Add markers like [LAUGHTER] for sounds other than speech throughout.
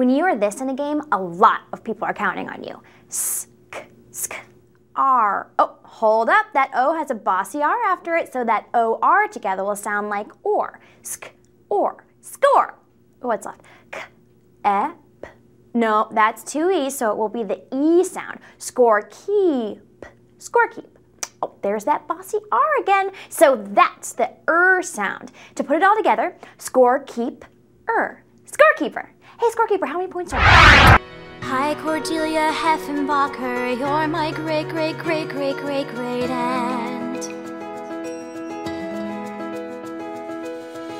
When you are this in a game, a lot of people are counting on you. Sk, sk, R. Oh, hold up. That O has a bossy R after it, so that O-R together will sound like or. Sk, or, score. What's left? K, e, p. No, that's two E, so it will be the E sound. Score, keep, score, keep. Oh, there's that bossy R again. So that's the er sound. To put it all together, score, keep, er. Scorekeeper. Hey, scorekeeper, how many points are there? Hi, Cordelia Heffenbacher. You're my great, great, great, great, great, great aunt.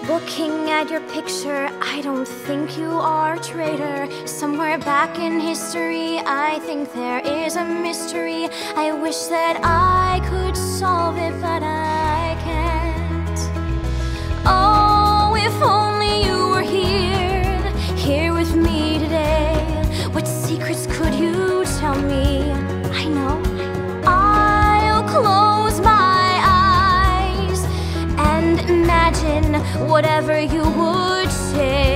Looking at your picture, I don't think you are a traitor. Somewhere back in history, I think there is a mystery. I wish that I could solve it, but I whatever you would say.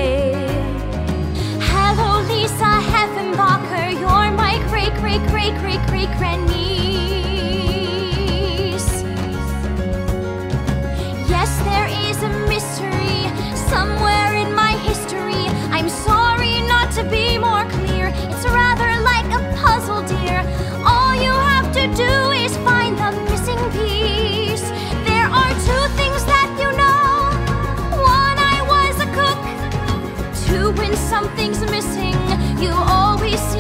When something's missing, you always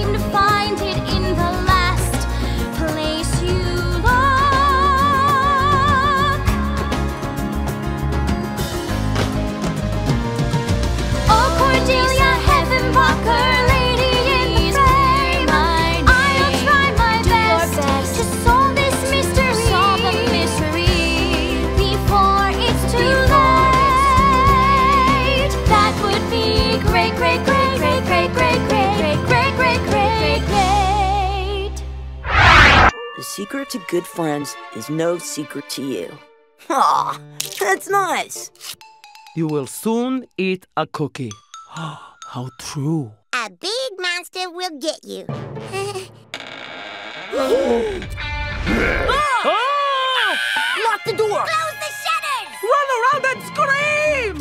secret to good friends is no secret to you. Aw, that's nice. You will soon eat a cookie. [GASPS] How true. A big monster will get you. [LAUGHS] Ah! Lock the door! Close the shutters! Run around and scream!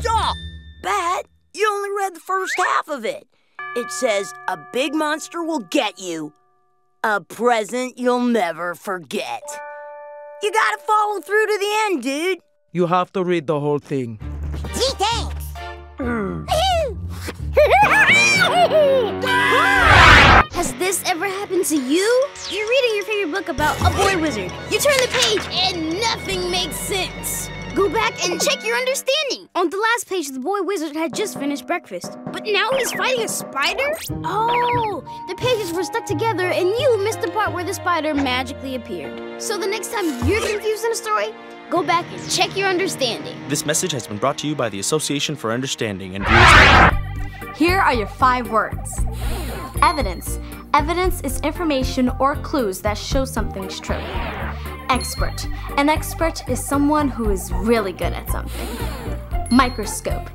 Stop! Bat, you only read the first half of it. It says, a big monster will get you. A present you'll never forget. You gotta follow through to the end, dude. You have to read the whole thing. Gee, thanks. [LAUGHS] Has this ever happened to you? You're reading your favorite book about a boy wizard. You turn the page and nothing makes sense. Go back and check your understanding. On the last page, the boy wizard had just finished breakfast. But now he's fighting a spider? Oh, the pages were stuck together and you missed the part where the spider magically appeared. So the next time you're confused in a story, go back and check your understanding. This message has been brought to you by the Association for Understanding and viewers. Here are your five words Evidence. Evidence is information or clues that show something's true. Expert. An expert is someone who is really good at something. Microscope.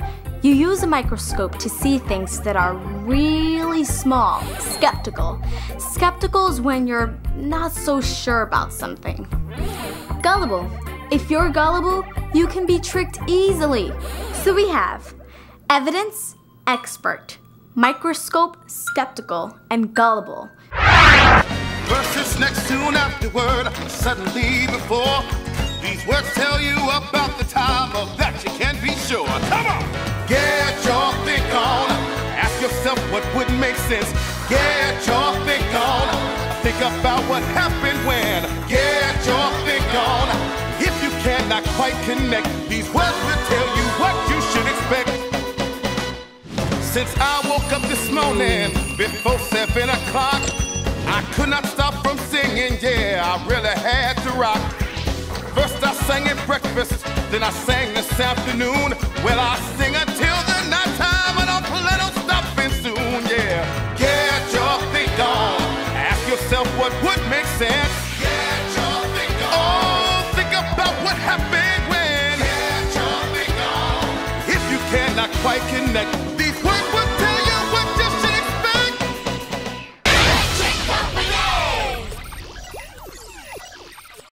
You use a microscope to see things that are really small. Skeptical. Skeptical is when you're not so sure about something. Gullible. If you're gullible, you can be tricked easily. So we have evidence, expert, microscope, skeptical, and gullible. Verses next to an afterword, suddenly before. These words tell you about the time of that you can't be sure. Come on! Get your think on. Ask yourself what would make sense. Get your think on. Think about what happened when. Get your think on. If you cannot quite connect, these words will tell you what you should expect. Since I woke up this morning before seven o'clock, I could not stop from singing. Yeah, I really had to rock. First I sang at breakfast, then I sang this afternoon. Well, I sing until the nighttime, and I'm plan on stopping soon. Yeah, get your think on. Ask yourself what would make sense. Get your think on. Oh, think about what happened when. Get your think on. If you cannot quite connect,